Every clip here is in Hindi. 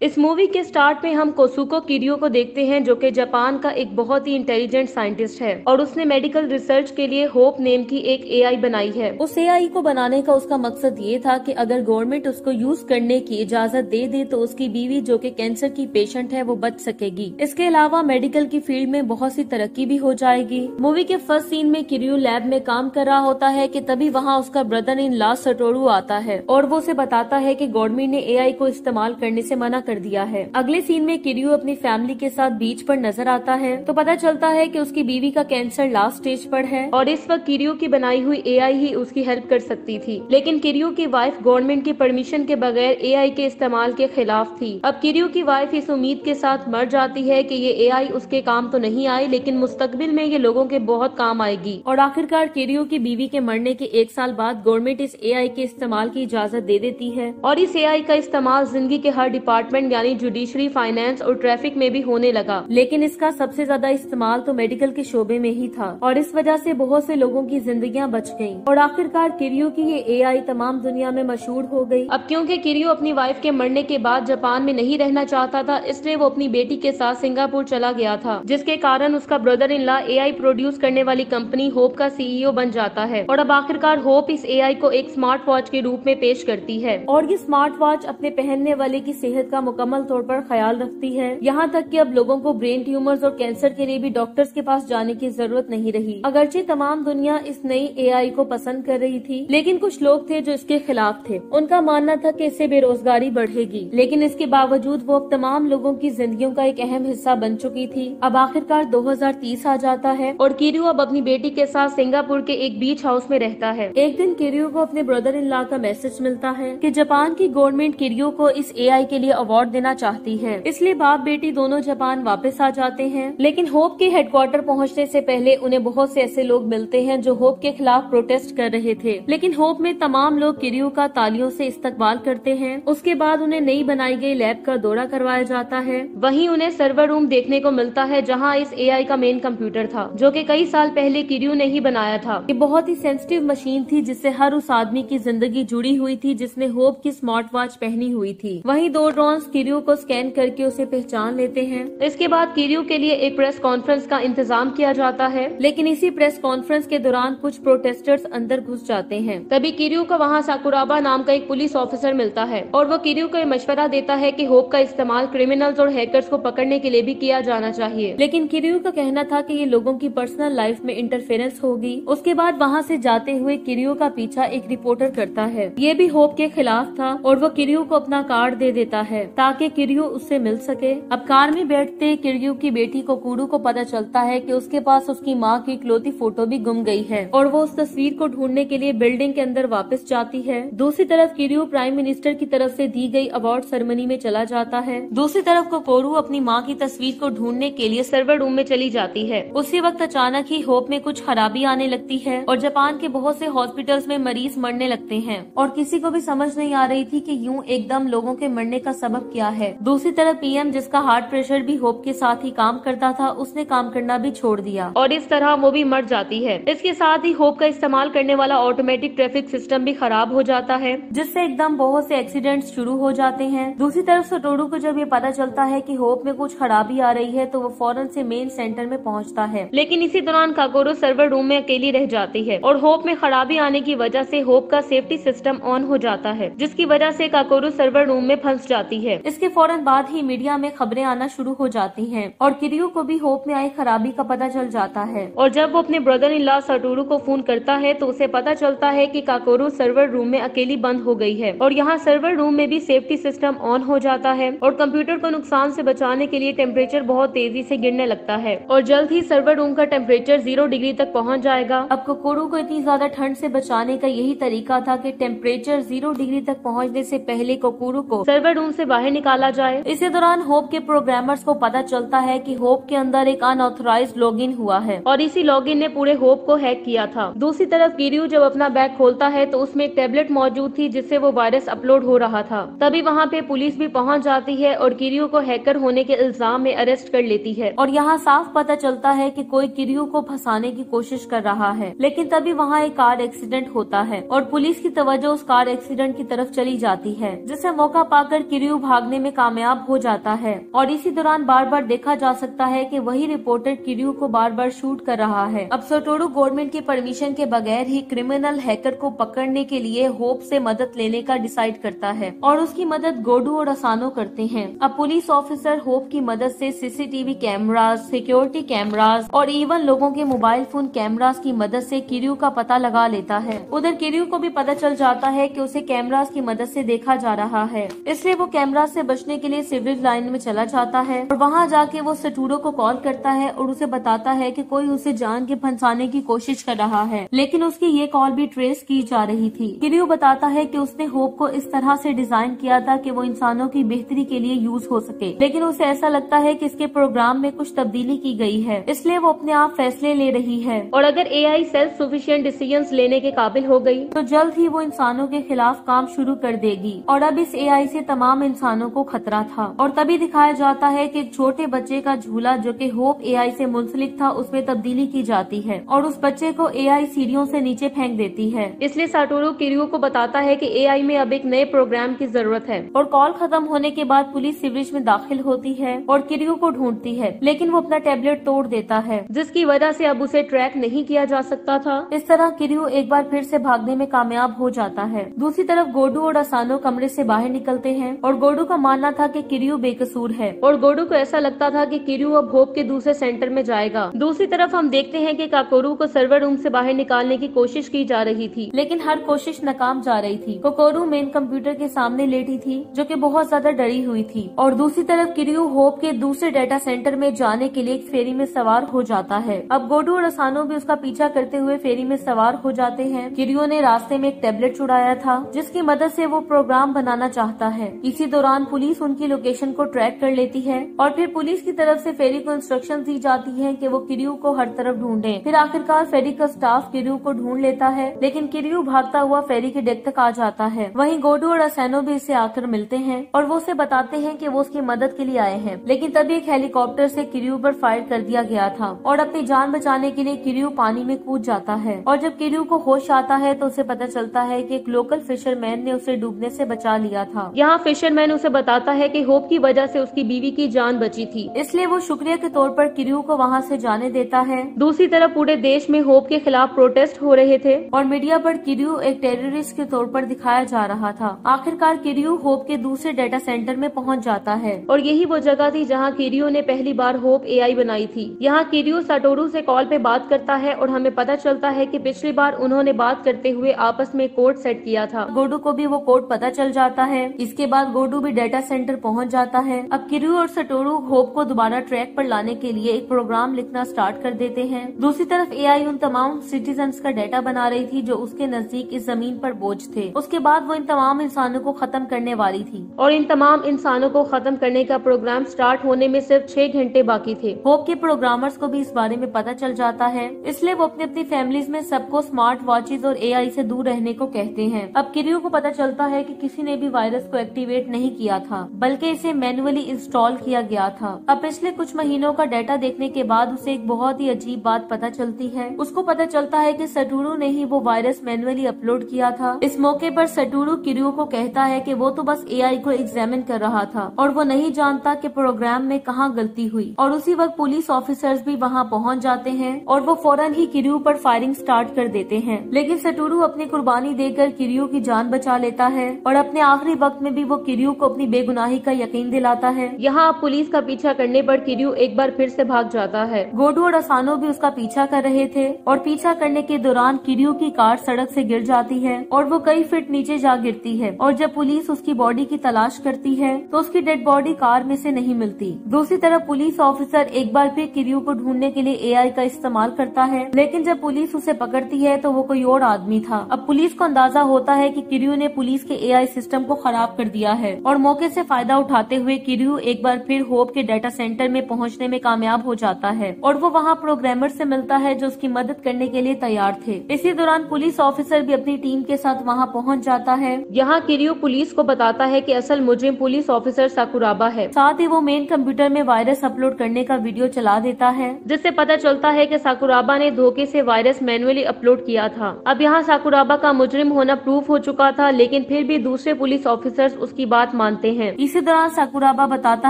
इस मूवी के स्टार्ट में हम कोसुको किरियो को देखते हैं, जो कि जापान का एक बहुत ही इंटेलिजेंट साइंटिस्ट है, और उसने मेडिकल रिसर्च के लिए होप नेम की एक एआई बनाई है। उस एआई को बनाने का उसका मकसद ये था कि अगर गवर्नमेंट उसको यूज़ करने की इजाज़त दे दे तो उसकी बीवी, जो कि कैंसर की पेशेंट है, वो बच सकेगी। इसके अलावा मेडिकल की फ़ील्ड में बहुत सी तरक्की भी हो जाएगी। मूवी के फ़र्स्ट सीन में किरियो लैब में काम कर रहा होता है की तभी वहाँ उसका ब्रदर इन लास्ट सटोरू आता है, और वो उसे बताता है की गवर्नमेंट ने एआई को इस्तेमाल करने ऐसी मना कर दिया है। अगले सीन में किरियो अपनी फैमिली के साथ बीच पर नज़र आता है तो पता चलता है कि उसकी बीवी का कैंसर लास्ट स्टेज पर है। और इस वक्त किरियो की बनाई हुई एआई ही उसकी हेल्प कर सकती थी। लेकिन किरियो की वाइफ गवर्नमेंट की परमिशन के बगैर एआई के इस्तेमाल के खिलाफ थी। अब किरियो की वाइफ इस उम्मीद के साथ मर जाती है कि ये एआई उसके काम तो नहीं आए, लेकिन मुस्तकबिल में ये लोगों के बहुत काम आएगी। और आखिरकार किरियो की बीवी के मरने के एक साल बाद गवर्नमेंट इस एआई के इस्तेमाल की इजाज़त दे देती है। और इस एआई का इस्तेमाल ज़िंदगी के हर डिपार्टमेंट यानी जुडिशरी फाइनेंस और ट्रैफ़िक में भी होने लगा। लेकिन इसका सबसे ज़्यादा इस्तेमाल तो मेडिकल के शोबे में ही था और इस वजह से बहुत से लोगों की जिंदगियाँ बच गईं। और आखिरकार किरियो की ये एआई तमाम दुनिया में मशहूर हो गई। अब क्योंकि किरियो अपनी वाइफ के मरने के बाद जापान में नहीं रहना चाहता था, इसलिए वो अपनी बेटी के साथ सिंगापुर चला गया था, जिसके कारण उसका brother in La A produce करने वाली कंपनी होप का सीईओ बन जाता है। और अब आखिरकार होप इस एआई को एक स्मार्ट वॉच के रूप में पेश करती है। और ये स्मार्ट वॉच अपने पहनने वाले की सेहत का मुकम्मल तौर पर ख्याल रखती है। यहाँ तक कि अब लोगों को ब्रेन ट्यूमर्स और कैंसर के लिए भी डॉक्टर्स के पास जाने की ज़रूरत नहीं रही। अगरचे तमाम दुनिया इस नई एआई को पसंद कर रही थी, लेकिन कुछ लोग थे जो इसके खिलाफ थे। उनका मानना था कि इससे बेरोजगारी बढ़ेगी, लेकिन इसके बावजूद वो अब तमाम लोगों की जिंदगियों का एक अहम हिस्सा बन चुकी थी। अब आखिरकार 2030 आ जाता है और किरियो अब अपनी बेटी के साथ सिंगापुर के एक बीच हाउस में रहता है। एक दिन किरियो को अपने ब्रदर इन लॉ का मैसेज मिलता है कि जापान की गवर्नमेंट किरियो को इस एआई के लिए अवार्ड देना चाहती है। इसलिए बाप बेटी दोनों जापान वापस आ जाते हैं। लेकिन होप के हेडक्वार्टर पहुँचने से पहले उन्हें बहुत से ऐसे लोग मिलते हैं जो होप के खिलाफ प्रोटेस्ट कर रहे थे। लेकिन होप में तमाम लोग किरियो का तालियों से इस्तकबाल करते हैं। उसके बाद उन्हें नई बनाई गई लैब का दौरा करवाया जाता है। वहीं उन्हें सर्वर रूम देखने को मिलता है, जहाँ इस एआई का मेन कंप्यूटर था, जो कि कई साल पहले किरियो ने ही बनाया था। ये बहुत ही सेंसिटिव मशीन थी, जिससे हर उस आदमी की ज़िंदगी जुड़ी हुई थी, जिसने होप की स्मार्ट वॉच पहनी हुई थी। वहीं दो ड्रोन किरियो को स्कैन करके उसे पहचान लेते हैं। इसके बाद किरियो के लिए एक प्रेस कॉन्फ्रेंस का इंतज़ाम किया जाता है। लेकिन इसी प्रेस कॉन्फ्रेंस के दौरान कुछ प्रोटेस्टर्स अंदर घुस जाते हैं। तभी किरियो को वहाँ साकुराबा नाम का एक पुलिस ऑफिसर मिलता है और वो किरियो को मशवरा देता है की होप का इस्तेमाल क्रिमिनल्स और हैकर्स को पकड़ने के लिए भी किया जाना चाहिए। लेकिन किरियो का कहना था की ये लोगों की पर्सनल लाइफ में इंटरफेरेंस होगी। उसके बाद वहाँ ऐसी जाते हुए किरियो का पीछा एक रिपोर्टर करता है। ये भी होप के खिलाफ था और वो किरियो को अपना कार्ड दे देता है। ताकि किरियो उससे मिल सके। अब कार में बैठते किरियो की बेटी को कुडू को पता चलता है कि उसके पास उसकी माँ की इकलौती फ़ोटो भी गुम गई है और वो उस तस्वीर को ढूँढने के लिए बिल्डिंग के अंदर वापस जाती है। दूसरी तरफ़ किरियो प्राइम मिनिस्टर की तरफ़ से दी गई अवार्ड सेरेमनी में चला जाता है। दूसरी तरफ़ कोकोरू अपनी माँ की तस्वीर को ढूँढने के लिए सर्वर रूम में चली जाती है। उसी वक्त अचानक ही होप में कुछ खराबी आने लगती है और जापान के बहुत से हॉस्पिटल्स में मरीज़ मरने लगते हैं। और किसी को भी समझ नहीं आ रही थी कि यूँ एकदम लोगों के मरने का सबब क्या है। दूसरी तरफ़ पीएम जिसका हार्ट प्रेशर भी होप के साथ ही काम करता था उसने काम करना भी छोड़ दिया। और इस तरह वो भी मर जाती है। इसके साथ ही होप का इस्तेमाल करने वाला ऑटोमेटिक ट्रैफ़िक सिस्टम भी खराब हो जाता है। जिससे एकदम बहुत से एक्सीडेंट शुरू हो जाते हैं। दूसरी तरफ़ सटोरू को जब ये पता चलता है की होप में कुछ खराबी आ रही है तो वो फ़ौरन से मेन सेंटर में पहुँचता है। लेकिन इसी दौरान काकोरो सर्वर रूम में अकेली रह जाती है और होप में खराबी आने की वजह से होप का सेफ्टी सिस्टम ऑन हो जाता है जिसकी वजह से काकोरो सर्वर रूम में फंस जाती है। इसके फ़ौरन बाद ही मीडिया में खबरें आना शुरू हो जाती हैं और किरियो को भी होप में आई खराबी का पता चल जाता है। और जब वो अपने ब्रदर इन लॉ सटोरू को फ़ोन करता है तो उसे पता चलता है कि काकोरू सर्वर रूम में अकेली बंद हो गई है। और यहाँ सर्वर रूम में भी सेफ्टी सिस्टम ऑन हो जाता है और कंप्यूटर को नुकसान से बचाने के लिए टेम्परेचर बहुत तेज़ी से गिरने लगता है। और जल्द ही सर्वर रूम का टेम्परेचर ज़ीरो डिग्री तक पहुँच जाएगा। अब कोकोरू को इतनी ज़्यादा ठंड से बचाने का यही तरीका था कि टेम्परेचर ज़ीरो डिग्री तक पहुँचने से पहले कोकोरू को सर्वर रूम से बाहर निकाला जाए। इसी दौरान होप के प्रोग्रामर्स को पता चलता है कि होप के अंदर एक अनऑथराइज लॉगिन हुआ है। और इसी लॉगिन ने पूरे होप को हैक किया था। दूसरी तरफ़ गिरियो जब अपना बैग खोलता है तो उसमें एक टेबलेट मौजूद थी जिससे वो वायरस अपलोड हो रहा था। तभी वहाँ पे पुलिस भी पहुँच जाती है और किरियो को हैकर होने के इल्ज़ाम में अरेस्ट कर लेती है। और यहाँ साफ़ पता चलता है की कोई किरियो को फंसाने की कोशिश कर रहा है लेकिन तभी वहाँ एक कार एक्सीडेंट होता है और पुलिस की तवज्जो उस कार एक्सीडेंट की तरफ़ चली जाती है जिसे मौका पाकर किरियो भागने में कामयाब हो जाता है और इसी दौरान बार बार देखा जा सकता है कि वही रिपोर्टर किरियो को बार बार शूट कर रहा है। अब सटोरू गवर्नमेंट के परमिशन के बगैर ही क्रिमिनल हैकर को पकड़ने के लिए होप से मदद लेने का डिसाइड करता है और उसकी मदद गोडू और असानो करते हैं। अब पुलिस ऑफिसर होप की मदद से सीसीटीवी कैमराज सिक्योरिटी कैमराज और इवन लोगों के मोबाइल फ़ोन कैमराज की मदद से किरियो का पता लगा लेता है। उधर किरियो को भी पता चल जाता है कि उसे कैमराज की मदद से देखा जा रहा है। इसलिए वो कैमराज से बचने के लिए सिविल लाइन में चला जाता है और वहाँ जाके वो सटूरो को कॉल करता है और उसे बताता है कि कोई उसे जान के फंसाने की कोशिश कर रहा है। लेकिन उसकी ये कॉल भी ट्रेस की जा रही थी। किरियो बताता है कि उसने होप को इस तरह से डिज़ाइन किया था कि वो इंसानों की बेहतरी के लिए यूज़ हो सके। लेकिन उसे ऐसा लगता है की इसके प्रोग्राम में कुछ तब्दीली की गई है। इसलिए वो अपने आप फैसले ले रही है। और अगर एआई सेल्फ सुफिशियंट डिसीज़न लेने के काबिल हो गई तो जल्द ही वो इंसानों के खिलाफ काम शुरू कर देगी। और अब इस एआई से तमाम इंसानों को खतरा था। और तभी दिखाया जाता है कि छोटे बच्चे का झूला जो कि होप एआई से मुंसलिक था उसमें तब्दीली की जाती है और उस बच्चे को एआई सीढ़ियों से नीचे फेंक देती है। इसलिए साटोरो किरियो को बताता है कि एआई में अब एक नए प्रोग्राम की ज़रूरत है। और कॉल खत्म होने के बाद पुलिस सीवरेज में दाखिल होती है और किरियो को ढूंढती है लेकिन वो अपना टेबलेट तोड़ देता है। जिसकी वजह से अब उसे ट्रैक नहीं किया जा सकता था। इस तरह किरियो एक बार फिर से भागने में कामयाब हो जाता है। दूसरी तरफ़ गोडू और असानो कमरे से बाहर निकलते हैं और गोडू का मानना था कि किरियो बेकसूर है। और गोडू को ऐसा लगता था कि किरियो अब होप के दूसरे सेंटर में जाएगा। दूसरी तरफ़ हम देखते हैं कि काकोरू को सर्वर रूम से बाहर निकालने की कोशिश की जा रही थी। लेकिन हर कोशिश नाकाम जा रही थी। कोकोरू मेन कंप्यूटर के सामने लेटी थी जो कि बहुत ज़्यादा डरी हुई थी। और दूसरी तरफ़ किरियो होप के दूसरे डेटा सेंटर में जाने के लिए एक फेरी में सवार हो जाता है। अब गोडू और असानो भी उसका पीछा करते हुए फेरी में सवार हो जाते हैं। किरियो ने रास्ते में एक टेबलेट छुड़ाया था जिसकी मदद से वो प्रोग्राम बनाना चाहता है। इसी दौरान पुलिस उनकी लोकेशन को ट्रैक कर लेती है और फिर पुलिस की तरफ़ से फेरी को इंस्ट्रक्शन दी जाती है कि वो किरियो को हर तरफ़ ढूंढे। फिर आखिरकार फेरी का स्टाफ किरियो को ढूंढ लेता है, लेकिन किरियो भागता हुआ फेरी के डेक तक आ जाता है। वहीं गोडू और असैनो भी इसे आकर मिलते हैं और वो उसे बताते हैं कि वो उसकी मदद के लिए आए हैं। लेकिन तभी एक हेलीकॉप्टर से किरियो पर फायर कर दिया गया था और अपनी जान बचाने के लिए किरियो पानी में कूद जाता है। और जब किरियो को होश आता है तो उसे पता चलता है कि एक लोकल फिशरमैन ने उसे डूबने से बचा लिया था। यहाँ फिशरमैन उसे बताता है कि होप की वजह से उसकी बीवी की जान बची थी। इसलिए वो शुक्रिया के तौर पर किरियो को वहाँ से जाने देता है। दूसरी तरफ़ पूरे देश में होप के खिलाफ प्रोटेस्ट हो रहे थे। और मीडिया पर किरियो एक टेररिस्ट के तौर पर दिखाया जा रहा था। आखिरकार किरियो होप के दूसरे डेटा सेंटर में पहुँच जाता है। और यही वो जगह थी जहाँ किरियो ने पहली बार होप एआई बनाई थी। यहाँ किरियो साटोरू से कॉल पे बात करता है और हमें पता चलता है कि पिछली बार उन्होंने बात करते हुए आपस में कोड सेट किया था। गोडू को भी वो कोड पता चल जाता है। इसके बाद गोडू भी डेटा सेंटर पहुँच जाता है। अब किरियो और सटोरू होप को दोबारा ट्रैक पर लाने के लिए एक प्रोग्राम लिखना स्टार्ट कर देते हैं। दूसरी तरफ़ एआई उन तमाम सिटीजन का डेटा बना रही थी जो उसके नज़दीक इस ज़मीन पर बोझ थे। उसके बाद वो इन तमाम इंसानों को खत्म करने वाली थी। और इन तमाम इंसानों को खत्म करने का प्रोग्राम स्टार्ट होने में सिर्फ़ छह घंटे बाकी थे। होप के प्रोग्रामर्स को भी इस बारे में पता चल जाता है। इसलिए वो अपनी अपनी फैमिलीज़ में सबको स्मार्ट वॉचेज और एआई से दूर रहने को कहते हैं। अब किरियो को पता चलता है कि किसी ने भी वायरस को एक्टिवेट नहीं किया था, बल्कि इसे मैनुअली इंस्टॉल किया गया था। अब पिछले कुछ महीनों का डेटा देखने के बाद उसे एक बहुत ही अजीब बात पता चलती है। उसको पता चलता है कि सटूरू ने ही वो वायरस मैनुअली अपलोड किया था। इस मौके पर सटूरू किरियो को कहता है कि वो तो बस एआई को एग्जामिन कर रहा था, और वो नहीं जानता कि प्रोग्राम में कहाँ गलती हुई। और उसी वक्त पुलिस ऑफिसर्स भी वहाँ पहुँच जाते हैं, और वो फ़ौरन ही किरियो पर फायरिंग स्टार्ट कर देते हैं। लेकिन सटूरू अपनी कुर्बानी देकर किरियो की जान बचा लेता है, और अपने आखिरी वक्त में भी वो किरियो को अपनी बेगुनाही का यकीन दिलाता है। यहाँ पुलिस का पीछा करने पर किरियो एक बार फिर से भाग जाता है। गोडू और असानो भी उसका पीछा कर रहे थे और पीछा करने के दौरान किरियो की कार सड़क से गिर जाती है और वो कई फीट नीचे जा गिरती है और जब पुलिस उसकी बॉडी की तलाश करती है तो उसकी डेड बॉडी कार में से नहीं मिलती। दूसरी तरफ़ पुलिस ऑफिसर एक बार फिर किरियो को ढूँढने के लिए एआई का इस्तेमाल करता है लेकिन जब पुलिस उसे पकड़ती है तो वो कोई और आदमी था। अब पुलिस को अंदाज़ा होता है कि किरियो ने पुलिस के एआई सिस्टम को खराब कर दिया है और मौके से फ़ायदा उठाते हुए किरियो एक बार फिर होप के डाटा सेंटर में पहुँचने में कामयाब हो जाता है। और वो वहाँ प्रोग्रामर से मिलता है जो उसकी मदद करने के लिए तैयार थे। इसी दौरान पुलिस ऑफिसर भी अपनी टीम के साथ वहाँ पहुँच जाता है। यहाँ किरियो पुलिस को बताता है कि असल मुजरिम पुलिस ऑफिसर साकुराबा है। साथ ही वो मेन कंप्यूटर में वायरस अपलोड करने का वीडियो चला देता है। जिससे पता चलता है कि साकुराबा ने धोखे से वायरस मैनुअली अपलोड किया था। अब यहाँ साकुराबा का मुजरिम होना प्रूफ हो चुका था लेकिन फिर भी दूसरे पुलिस ऑफिसर्स उसकी बात मानते हैं। इसी दौरान साकुराबा बताता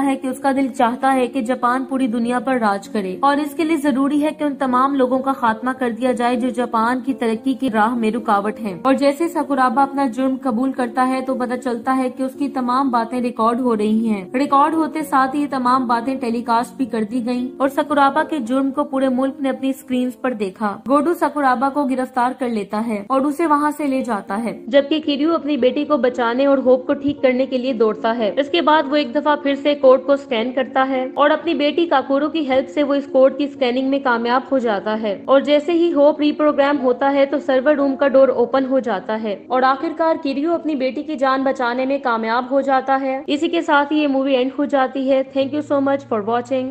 है कि उसका दिल चाहता है कि जापान पूरी दुनिया पर राज करे और इसके लिए ज़रूरी है कि उन तमाम लोगों का खात्मा कर दिया जाए जो जापान की तरक्की की राह में रुकावट है। और जैसे साकुराबा अपना जुर्म कबूल करता है तो पता चलता है की उसकी तमाम बातें रिकॉर्ड हो रही है। रिकॉर्ड होते साथ ही तमाम बातें टेलीकास्ट भी कर दी गई और सकुराबा के जुर्म को पूरे मुल्क ने अपनी स्क्रीन पर देखा। गोडू सकुराबा को गिरफ़्तार कर लेता है और उसे वहाँ से ले जाता है। जबकि किरियो अपनी बेटी को बचाने और होप को ठीक करने के लिए दौड़ता है। इसके बाद वो एक दफ़ा फिर से कोड को स्कैन करता है और अपनी बेटी काकोरो की हेल्प से वो इस कोड की स्कैनिंग में कामयाब हो जाता है। और जैसे ही होप रीप्रोग्राम होता है तो सर्वर रूम का डोर ओपन हो जाता है और आखिरकार किरियो अपनी बेटी की जान बचाने में कामयाब हो जाता है। इसी के साथ ही ये मूवी एंड हो जाती है। Thank you so much for watching